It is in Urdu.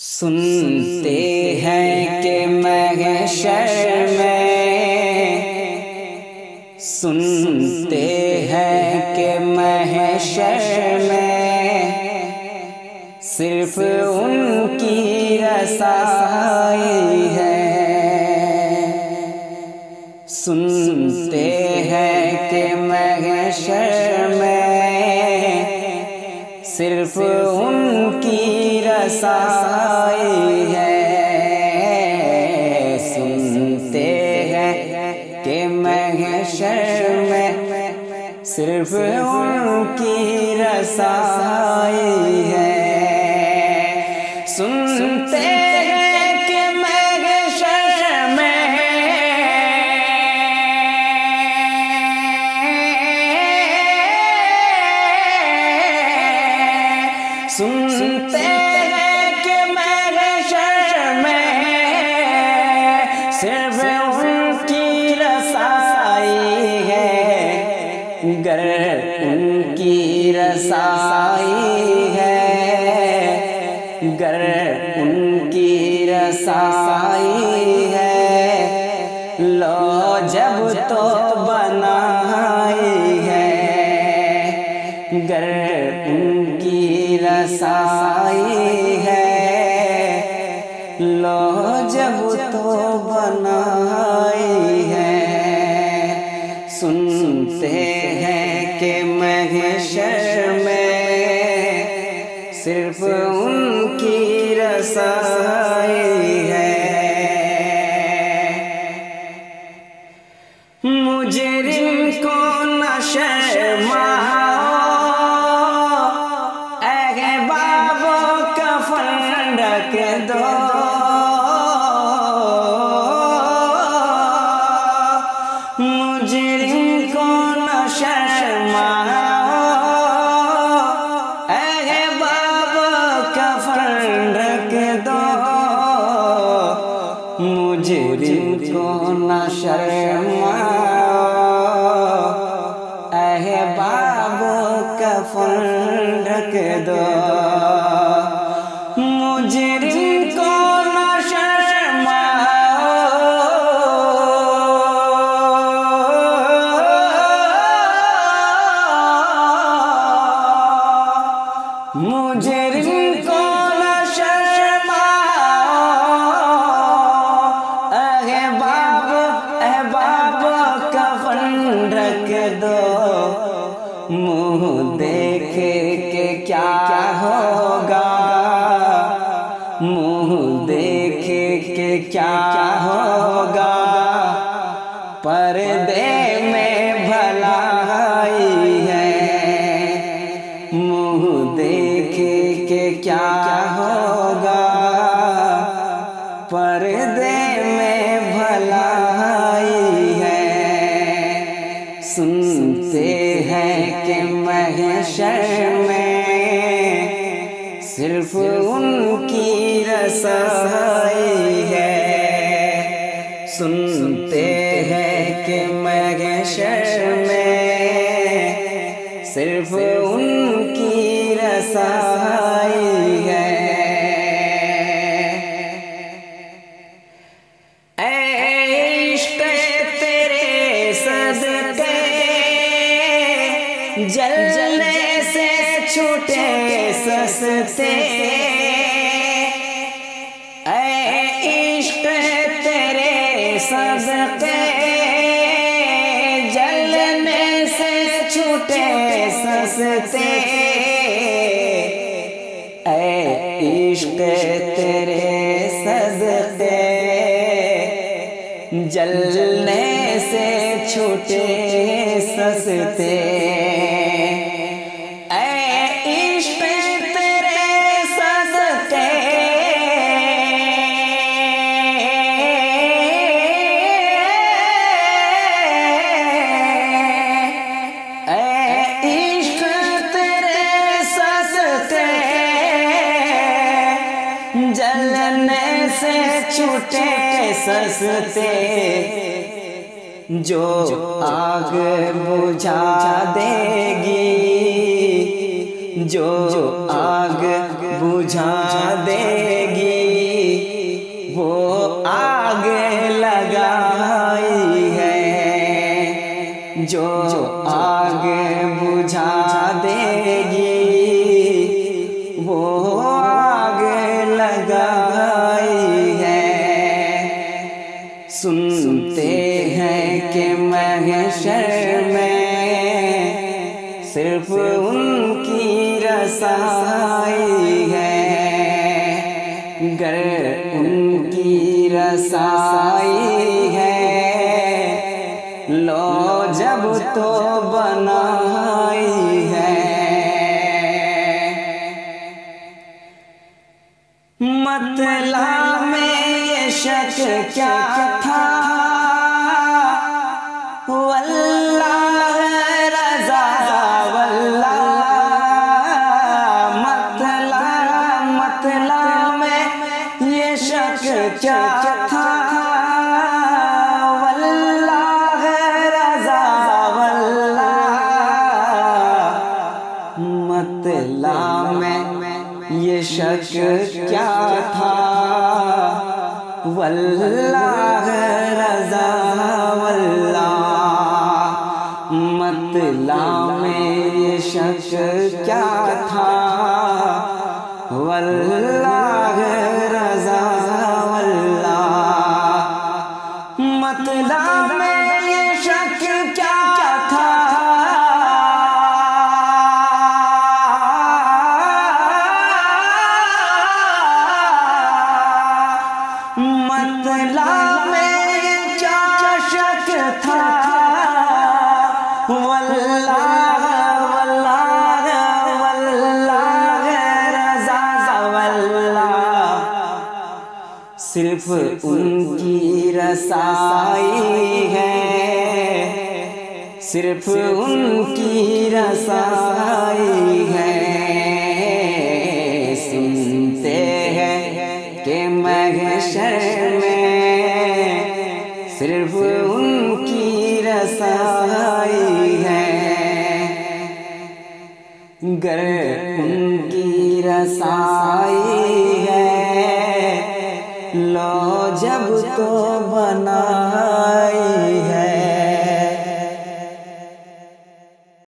سنتے ہیں کہ محشر میں سنتے ہیں کہ محشر میں صرف ان کی رسائی ہے۔ سنتے ہیں کہ محشر میں صرف ان کی رسائی سنتے ہیں کہ محشر میں صرف ان کی رسائی ہے۔ گر ان کی رسائی ہے۔ گر ان کی رسائی ہے۔ لو جب تو ان کی رسائی ہے۔ لو جب تو بنائی ہے۔ سنتے ہیں کہ محشر مجرم کو نشر اے بابو کفن رکھ دو۔ مجرم منہ دیکھے کہ کیا ہوگا۔ منہ دیکھے کہ کیا ہوگا۔ پردے میں بھلا سنتے ہیں کہ محشر میں صرف ان کی رسائی ہے۔ سنتے ہیں کہ محشر صدقے جلنے سے چھوٹے سستے۔ اے عشق تیرے صدقے جلنے سے چھوٹے سستے۔ چھوٹے سستے جو آگ بجھا دے گی، جو آگ بجھا دے گی، وہ آگ لگائی ہے، جو آگ بجھا دے گی، وہ آگ لگائی سنتے ہیں کہ محشر میں صرف ان کی رسائی ہے۔ گر ان کی رسائی ہے۔ لو جب تو بنائی ہے۔ مطلع میں شک کیا تھا؟ واللہ رضا واللہ مطلع مطلع میں یہ شک کیا تھا واللہ رضا واللہ مطلع میں یہ شک کیا تھا واللہ رضا واللہ۔ مطلع میں یہ شک کیا تھا؟ صرف ان کی رسائی ہے۔ صرف ان کی رسائی ہے۔ سنتے ہیں کہ محشر میں صرف ان کی رسائی ہے۔ گر ان کی رسائی جب تو بنائی